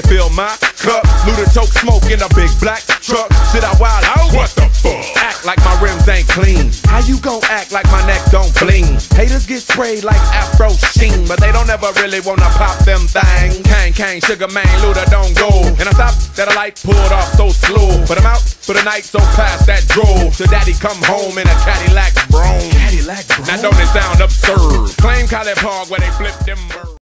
Fill my cup. Luda toke smoke in a big black truck. Shit, I wild out? What the fuck? Act like my rims ain't clean. How you gon' act like my neck don't bling? Haters get sprayed like Afro Sheen, but they don't ever really wanna pop them thing. Kang Kang, Sugar Man, Luda don't go. And I thought that I like pulled off so slow, but I'm out for the night, so past that drove. So daddy come home in a Cadillac broom. Cadillac, bro. Now don't it sound absurd? Claim College Park where they flip them birds.